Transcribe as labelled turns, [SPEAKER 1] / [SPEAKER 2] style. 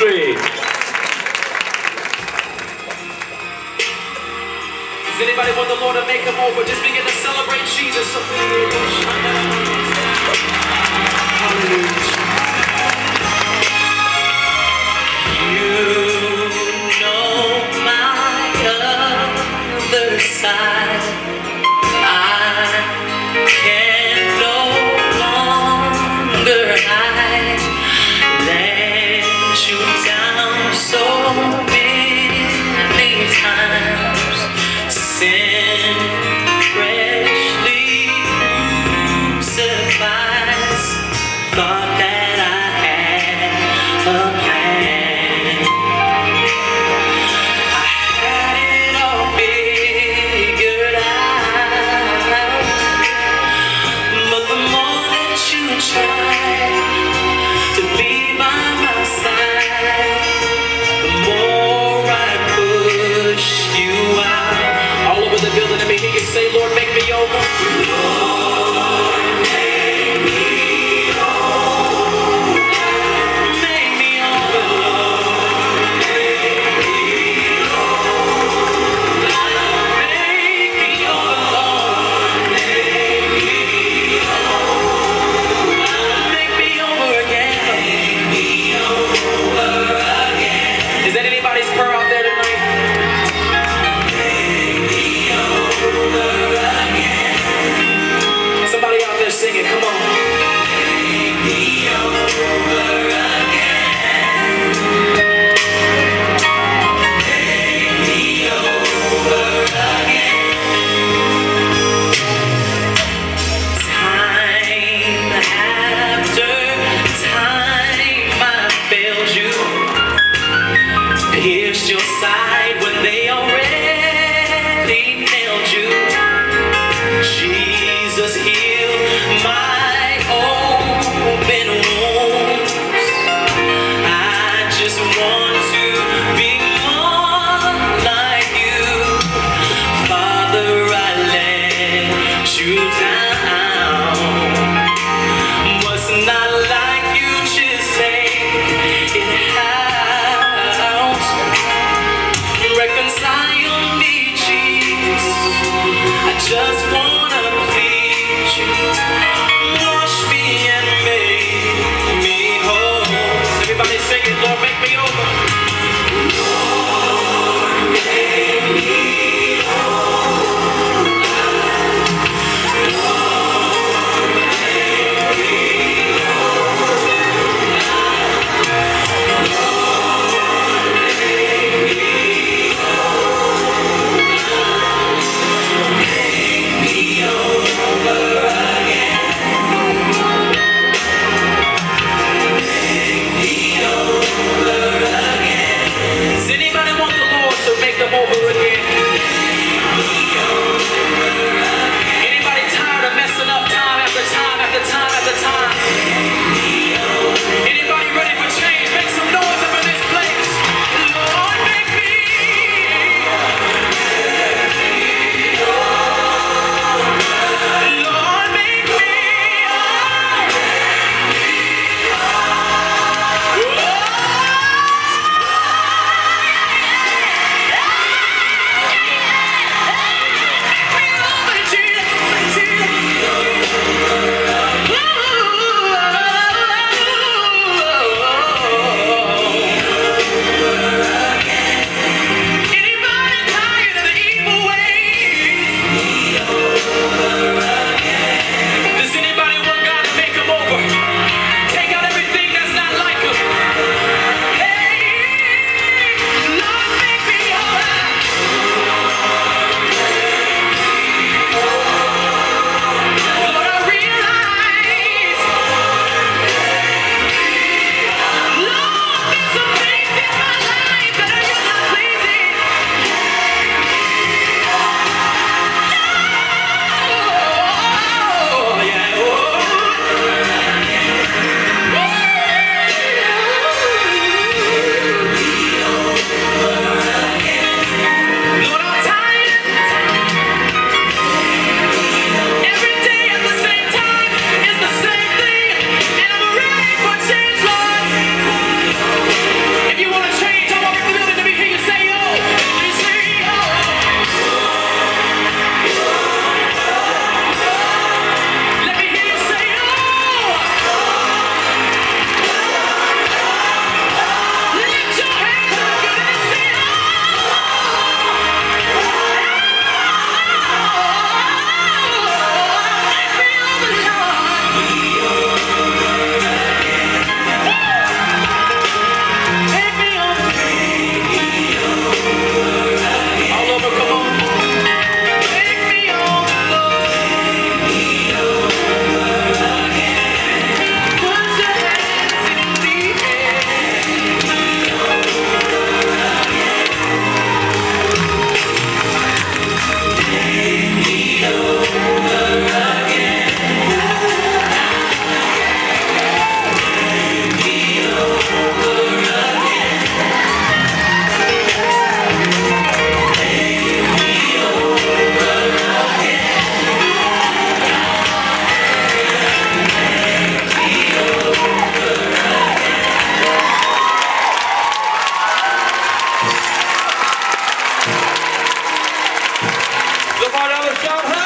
[SPEAKER 1] Street. Does anybody want the Lord to make them over? Just begin to celebrate Jesus. Thank
[SPEAKER 2] you.
[SPEAKER 1] Lord,
[SPEAKER 3] I was